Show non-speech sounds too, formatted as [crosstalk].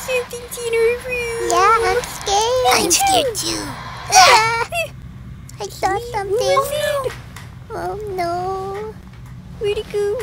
something's in our room. Yeah, I'm scared. I'm scared too. [laughs] I saw something. Oh no. Where'd it go?